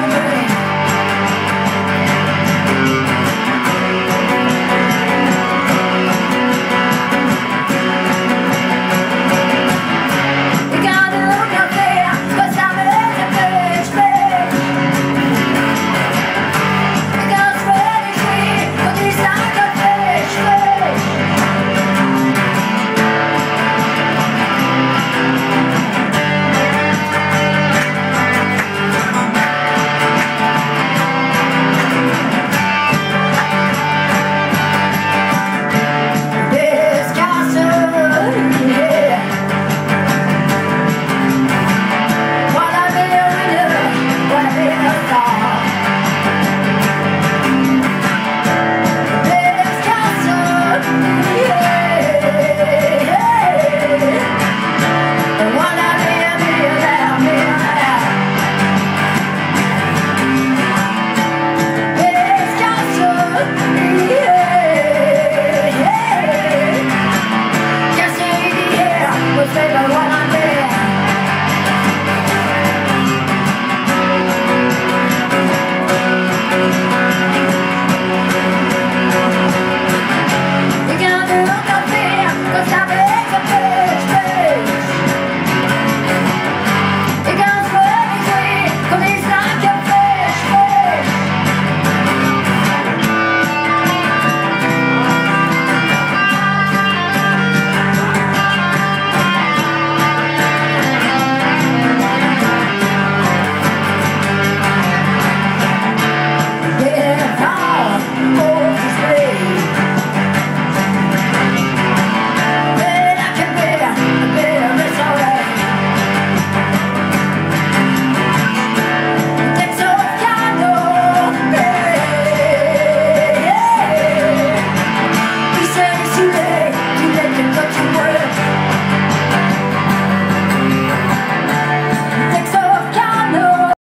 I'm